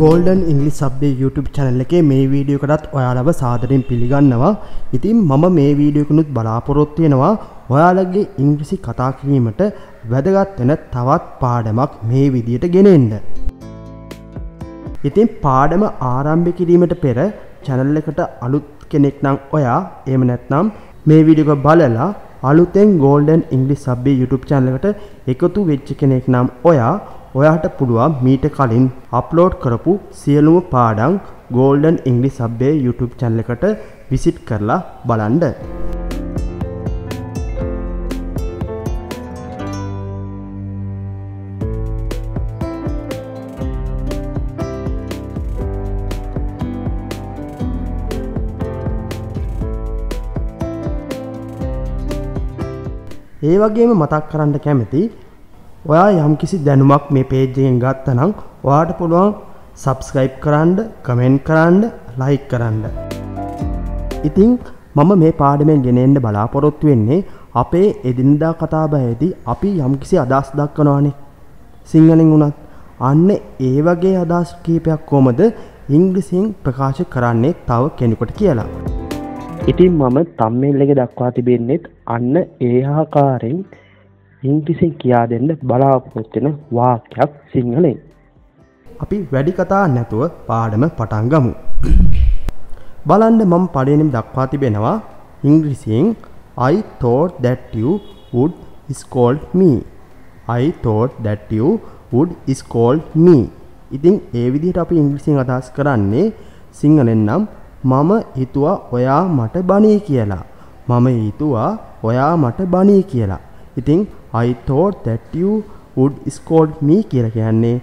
Golden ඉංගලි සබ්බේ YouTube channel එකේ මේ වීඩියෝකටත් ඔයාලව සාදරයෙන් පිළිගන්නවා. ඉතින් මම මේ වීඩියෝකනුත් බලාපොරොත්තු වෙනවා ඔයාලගේ ඉංග්‍රීසි කතා කිරීමට වැදගත් වෙන තවත් පාඩමක් මේ විදියට ගෙනෙන්න. ඉතින් පාඩම ආරම්භ කිරීමට පෙර channel එකට අලුත් කෙනෙක් නම් ඔයා එහෙම නැත්නම් මේ වීඩියෝ එක බලලා අලුතෙන් Golden English සබ්බේ YouTube channel එකට එකතු වෙච්ච කෙනෙක් නම් ඔයා ඔයාට පුළුවන් මීට කලින් අප්ලෝඩ් කරපු සියලුම පාඩම් Golden English සබ්බේ YouTube channel එකට විසිට් කරලා බලන්න. ඒ වගේම මතක් කරන්න කැමති ඔයා යම්කිසි දැනුමක් මේ පේජ් එකෙන් ගත්තනම් ඔයාට පුළුවන් සබස්ක්‍රයිබ් කරන්න, කමෙන්ට් කරන්න, ලයික් කරන්න. ඉතින් මම මේ පාඩමෙන් ගෙනෙන්න බලාපොරොත්තු වෙන්නේ අපේ එදිනදා කතාබහේදී අපි යම්කිසි අදහස් දක්වනවානේ. සිංහලෙන් වුණත් අන්න ඒ වගේ අදහස් කීපයක් කොහමද ඉංග්‍රීසියෙන් ප්‍රකාශ කරන්නේ තව කෙනෙකුට කියලා. ඉතින් මම තම්මේල් එක දක්වා තිබෙන්නේත් අන්න ඒ ආකාරයෙන් ඉංග්‍රීසියෙන් කියා දෙන්න බලාපොරොත්තු වෙන වාක්‍යයක් සිංහලෙන්. අපි වැඩි කතා නැතුව පාඩම පටන් ගමු. බලන්න මම පළවෙනිම දක්වා තිබෙනවා ඉංග්‍රීසියෙන් I thought that you would scold me. I thought that you would scold me. ඉතින් ඒ විදිහට අපි ඉංග්‍රීසියෙන් අදහස් කරන්නේ සිංහලෙන් නම් මම හිතුවා ඔයා මට බණී කියලා. මම හිතුවා ඔයා මට බණී කියලා. ඉතින් I thought that you would scold me කියලා කියන්නේ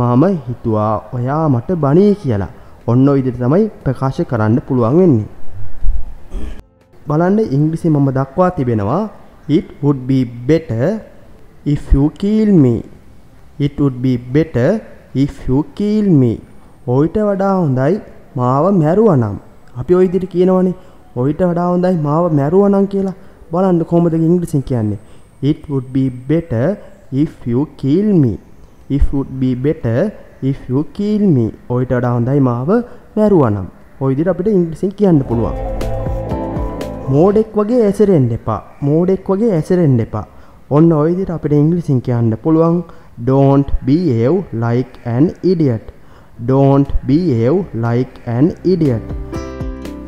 මම හිතුවා ඔයා මට බනී කියලා. ඔන්න ඔය විදිහට තමයි ප්‍රකාශ කරන්න පුළුවන් වෙන්නේ. බලන්න ඉංග්‍රීසි මම දක්වා තිබෙනවා it would be better if you kill me. it would be better if you kill me. ඔයිට වඩා හොඳයි මාව මැරුවනම්. අපි ඔය විදිහට කියනවනේ ඔයිට වඩා හොඳයි මාව මැරුවනම් කියලා. බලන්න කොහොමද ඉංග්‍රීසියෙන් කියන්නේ it would be better if you kill me. If would be better if you kill me. ඔයිට වඩා හොඳයි මාව මැරුවනම්. ඔය විදිහට අපිට ඉංග්‍රීසියෙන් කියන්න පුළුවන්. මෝඩෙක් වගේ ඇසිරෙන්න එපා. මෝඩෙක් වගේ ඇසිරෙන්න එපා. ඔන්න ඔය විදිහට අපිට ඉංග්‍රීසියෙන් කියන්න පුළුවන්. Don't behave like an idiot. Don't behave like an idiot.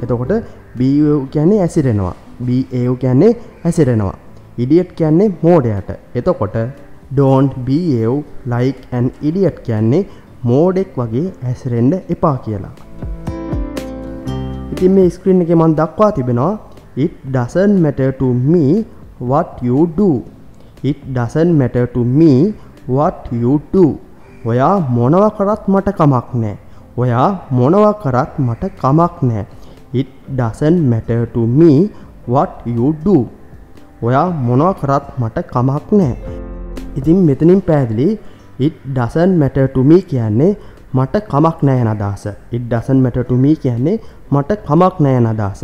එතකොට behave කියන්නේ ඇසිරෙනවා. behave කියන්නේ ඇසිරෙනවා. ඉඩියට් කියන්නේ මෝඩයට. එතකොට don't behave like an idiot කියන්නේ මෝඩෙක් වගේ ඇසිරෙන්න එපා කියලා. ඉතින් මේ ස්ක්‍රීන් එකේ මම දක්වා තිබෙනවා it doesn't matter to me what you do. it doesn't matter to me what you do. ඔයා මොනව කරත් මට කමක් නැහැ. ඔයා මොනව කරත් මට කමක් නැහැ. it doesn't matter to me what you do. ඔයා මොනවා කරත් මට කමක් නෑ. ඉතින් මෙතනින් පැහැදිලි it doesn't matter to me කියන්නේ මට කමක් නෑ යන අදහස. it doesn't matter to me කියන්නේ මට කමක් නෑ යන අදහස.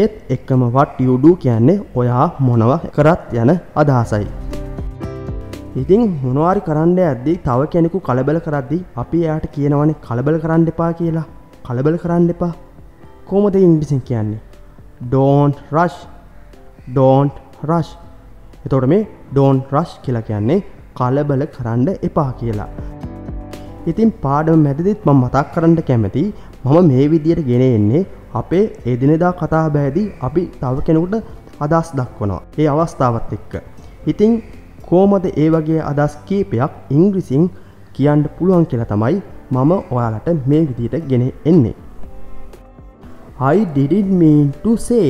ඒත් එක්කම what you do කියන්නේ ඔයා මොනවා කරත් යන අදහසයි. ඉතින් මොනවාරි කරන්න යද්දී තව කෙනෙකු කලබල කරද්දී අපි එයාට කියනවනේ කලබල කරන්න එපා කියලා. කලබල කරන්න එපා. කොහොමද ඉංග්‍රීසියෙන් කියන්නේ? don't rush. don't රශ් එතොට මේ ඩෝන් රශ් කියලා කියන්නේ කලබල කරන්න එපා කියලා. ඉතින් පාඩම මැදදිත් මම මතක් කරන්න කැමති මම මේ විදියට ගෙන එන්නේ අපේ එදිනෙදා කතා බෑදී අපි තව කෙනෙකුට අදස් දක්වනවා ඒ අවස්ථාවත් එක්ක. ඉතිං කෝමද ඒ වගේ අදස් කීපයක් ඉංග්‍රිසින් කියන්න පුළුවන් කියලා තමයි මම ඔයාලට මේ විදියට ගෙන එන්නේ. I didn't mean to say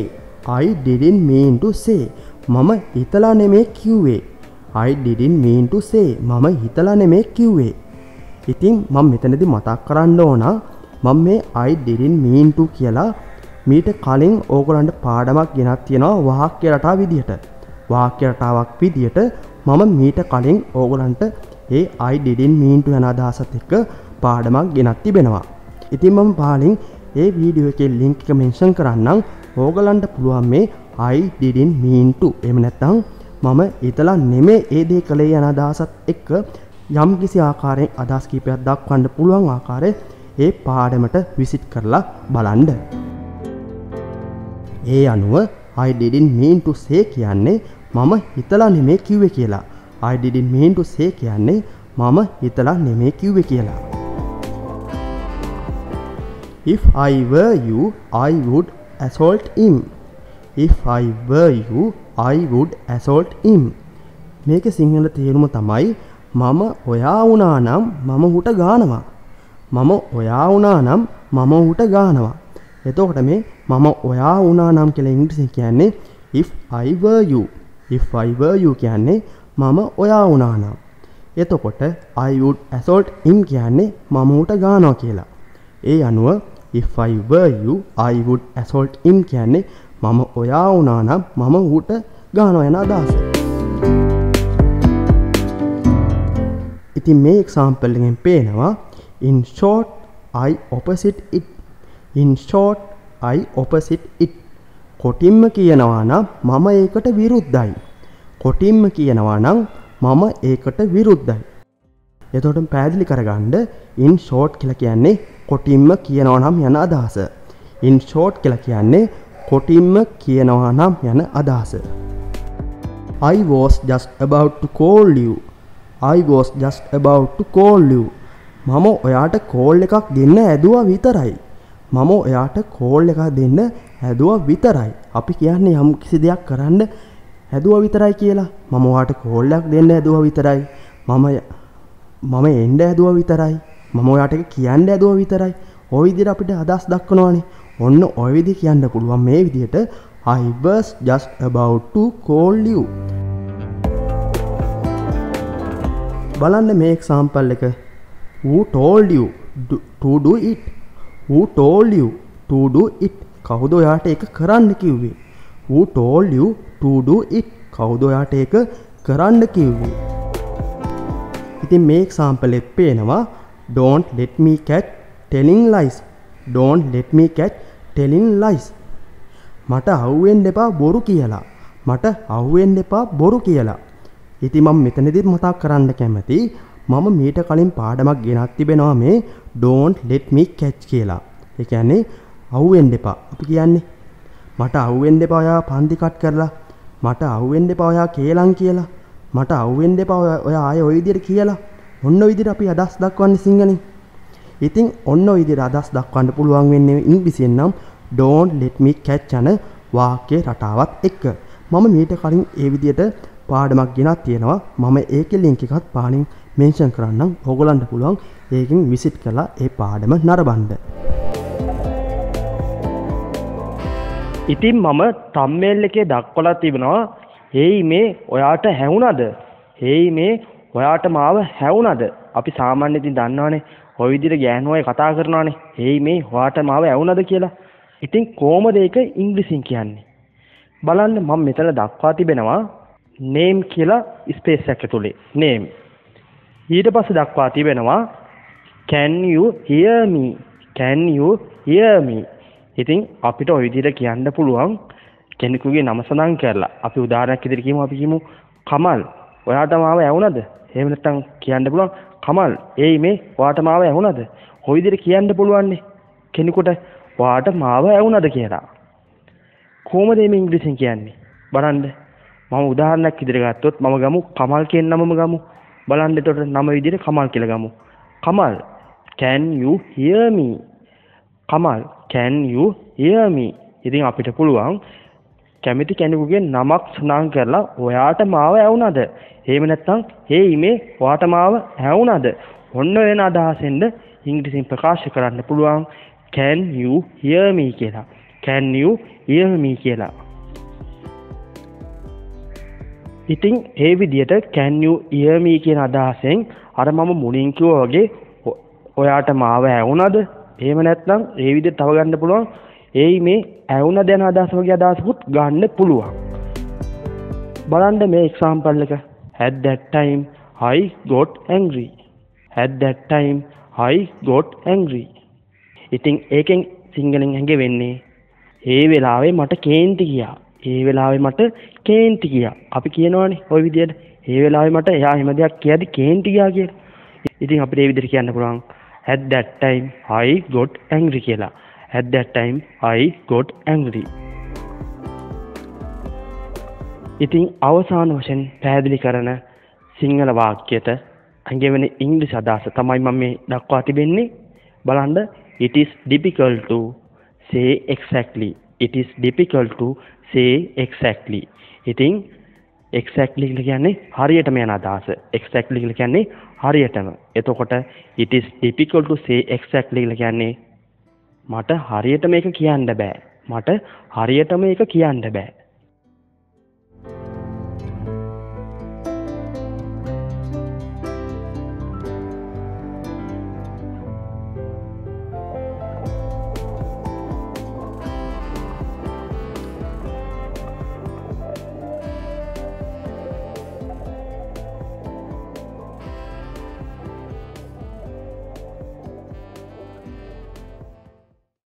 I didn't mean to say මම හිතලා නෙමේ කිව්වේ. I didn't mean to say මම හිතලා නෙමේ කිව්වේ. ඉතින් මම මෙතනදි මතක් කරන්න ඕන මම මේ I didn't mean to කියලා මීට කලින් ඕගොල්ලන්ට පාඩමක් ගෙනත් තියෙනවා වාක්‍ය රටා විදිහට වාක්‍ය රටාවක් විදිහට මම මීට කලින් ඕගොල්ලන්ට ඒ I didn't mean to යන අදහසත් එක්ක පාඩමක් ගෙනත් තිබෙනවා. ඉතින් මම පාලින් ඒ වීඩියෝ එකේ ලින්ක් එක මෙන්ෂන් කරන්නම්. ඕගලන්ට පුළුවන් මේ I didn't mean to එහෙම නැත්නම් මම හිතලා නෙමේ ඒ දේ කළේ යන අදහසත් එක්ක යම් කිසි ආකාරයෙන් අදහස් කීපයක් දක්වන්න පුළුවන් ආකාරයේ ඒ පාඩමට විසිට් කරලා බලන්ඩ. ඒ අනුව I didn't mean to say කියන්නේ මම හිතලා නෙමේ කිව්වේ කියලා. I didn't mean to say කියන්නේ මම හිතලා නෙමේ කිව්වේ කියලා. If I were you, I would assault him. If I were you, I would assault him. මේක සිංහල තේරුම තමයි මම ඔයා වුණා නම් මම හුට ගානවා. මම ඔයා වුණා නම් මම හුට ගානවා. එතකොට මේ මම ඔයා වුණා නම් කියලා ඉංග්‍රීසියෙන් කියන්නේ if I were you. if I were you කියන්නේ මම ඔයා වුණා නම්. එතකොට I would assault him කියන්නේ මම ඌට ගානවා කියලා. ඒ අනුව if I were you I would assault him කියන්නේ මම ඔයා වුණා නම් මම ඌට ගානවා යන අදහස. ඉතින් මේ එක්සාම්පල් එකෙන් පේනවා in short I opposite it in short I opposite it කොටින්ම කියනවා නම් මම ඒකට විරුද්ධයි. කොටින්ම කියනවා නම් මම ඒකට විරුද්ධයි. එතකොට පැහැදිලි කරගන්න in short කියලා කියන්නේ කොටින්ම කියනවා නම් යන අදහස. in short කියලා කියන්නේ කොටින්ම කියනවා නම් යන අදහස. I was just about to call you. I was just about to call you. මම ඔයාට කෝල් එකක් දෙන්න ඇදුවා විතරයි. මම ඔයාට කෝල් එකක් දෙන්න හැදුවා විතරයි. අපි කියන්නේ යම් කිසි දෙයක් කරන්න හැදුවා විතරයි කියලා. මම ඔයාට කෝල් එකක් දෙන්න හැදුවා විතරයි. මම මම එන්න හැදුවා විතරයි. මම ඔයාට කියන්න හැදුවා විතරයි. ওই විදිහට අපිට අදහස් දක්වනවානේ. ඔන්න ওই විදිහ කියන්න පුළුවන්. මේ විදිහට I was just about to call you. බලන්න මේ එක්සාම්පල් එක. Who told you to do it? Who told you to do it? කවුද ඔයාට ඒක කරන්න කිව්වේ? Who told you to do it? කවුද ඔයාට ඒක කරන්න කිව්වේ? ඉතින් මේ එක්සාම්පල් එක පේනවා don't let me catch telling lies. Don't let me catch telling lies මට අහුවෙන්න එපා බොරු කියලා මට අහුවෙන්න එපා බොරු කියලා ඉතින් මම මෙතනදිත් මතක් කරන්න කැමති මම මීට කලින් පාඩමක් ගෙනත් තිබෙනවා මේ don't let me catch කියලා. ඒ කියන්නේ අහුවෙන්න එපා. අපි කියන්නේ මට අහුවෙන්න එපා ඔයා පන්ති කට් කරලා. මට අහුවෙන්න එපා ඔයා කේලම් කියලා. මට අහුවෙන්න එපා ඔයා ආයෙ ওই විදිහට කියලා. ඔන්න ඔය විදිහට අපි අදහස් දක්වන්නේ සිංහලෙන්. ඉතින් ඔන්න ඔය විදිහට අදහස් දක්වන්න පුළුවන් වෙන්නේ ඉංග්‍රීසියෙන් නම් don't let me catch යන වාක්‍ය රටාවත් එක්ක. මම මීට කලින් ඒ විදිහට පාඩමක් ගෙනත් තියෙනවා. මම ඒකේ ලින්ක් එකත් පාලින් මෙන්ෂන් කරන්නම් ඔගොලන්ට පුළුවන් ඒකින් විසිට් කලා ඒ පාඩම නරබන්ඩ. ඉතින් මම තම්මේල් එකේ දක්වලා තිබෙනවා හේයි මේ ඔයාට හැවුනද හේයි මේ ඔයාට මාව හැවුනද අපි සාමාන්‍ය ඉතින් දන්නවනේ ඔය විදිහට ගෑනු අය කතා කරනවානේ. හේයි මේ ඔයාට මාව ඇවුනද කියලා? ඉතින් කොහොමද ඒක ඉංග්‍රීසියෙන් කියන්නේ? බලන්න මම මෙතන දක්වා තිබෙනවා නේම් කියලා ස්පේස් එක ඇතුලේ. නේම් ඊට පස්සේ දක්වා තිබෙනවා can you hear me? Can you hear me? ඉතින් අපිට ওই විදිහට කියන්න පුළුවන් කෙනෙකුගේ නම සඳහන් කරලා. අපි උදාහරණයක් විදිහට කියමු. අපි කියමු කමල් ඔයාට මාව ඇහුණද එහෙම නැත්නම් කියන්න පුළුවන් කමල් ඒයි මේ ඔයාට මාව ඇහුණද ওই විදිහට කියන්න පුළුවන්නේ කෙනෙකුට ඔයාට මාව ඇහුණද කියලා කොහොමද මේ ඉංග්‍රීසියෙන් කියන්නේ බලන්න මම උදාහරණයක් විදිහට ගත්තොත් මම ගමු කමල් කියන නමම ගමු බලන්න එතකොට නම විදිහට කමල් කියලා ගමු. Kamal can you hear me? Kamal can you hear me? ඉතින් අපිට පුළුවන් කැමති කෙනෙකුගේ නමක් සඳහන් කරලා ඔයාට මාව ඇහුණද? එහෙම නැත්නම් හේ මේ ඔයාට මාව ඇහුණද? ඔන්න වෙන අදහසෙන්ද ඉංග්‍රීසියෙන් ප්‍රකාශ කරන්න පුළුවන් can you hear me කියලා. can you hear me කියලා. ඉතින් ඒ විදිහට can you hear me කියන අදහසෙන් අර මම මුලින් කිව්වා වගේ ඔයාට මාව ඇහුණද? එහෙම නැත්නම් ඒ විදිහට තව ගන්න පුළුවන්. ඒයි මේ ඇහුණද යන අදහස වගේ අදහසකුත් ගන්න පුළුවන්. බලන්න මේ එක්සාම්පල් එක. at that time I got angry. at that time I got angry. ඉතින් ඒකෙන් සිංහලෙන් හැඟෙන්නේ ඒ වෙලාවේ මට කේන්ති ගියා. ඒ වෙලාවේ මට කේන්ති ගියා. අපි කියනවානේ ওই විදියට. ඒ වෙලාවේ මට එයා හැම දෙයක් කියද්දි කේන්ති ගියා කියලා. ඉතින් අපිට ඒ විදිහට කියන්න පුළුවන්. at that time I got angry කියලා. At that time I got angry. ඉතින් අවසාන වශයෙන් පැහැදිලි කරන සිංහල වාක්‍යයට ඇඟෙවෙන ඉංග්‍රීසි අදහස තමයි මම මේ දක්වා තිබෙන්නේ. බලන්න it is difficult to say exactly. it is difficult to say exactly. ඉතින් exactly කියලා කියන්නේ හරියටම යන අදහස. exactly කියලා කියන්නේ හරියටම. එතකොට it is difficult to say exactly කියලා කියන්නේ මට හරියට මේක කියන්න බෑ. මට හරියටම ඒක කියන්න බෑ.